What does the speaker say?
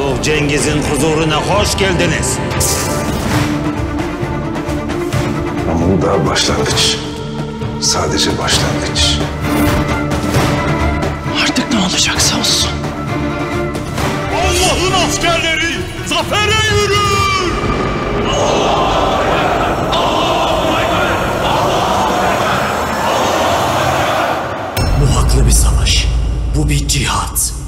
Ulu Cengiz'in huzuruna hoş geldiniz. Ama bu daha başlangıç. Sadece başlangıç. Artık ne olacaksa olsun. Allah'ın askerleri zafere yürür! Bu haklı bir savaş. Bu bir cihat.